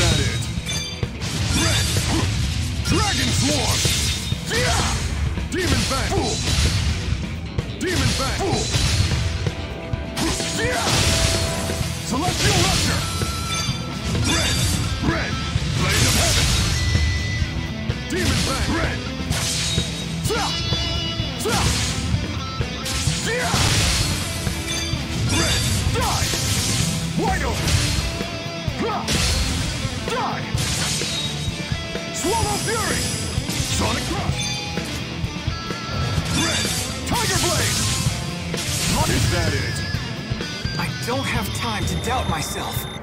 that it? Red! Dragon's Lord! Demon Fang! Demon Fang! Celestial Rapture! Red! Red! Blade of Heaven! Demon Fang! Red! Yeah! Red! Die! Wide open! Die! Swallow Fury! Sonic Crush! Red! Tiger Blade! Is that it? I don't have time to doubt myself.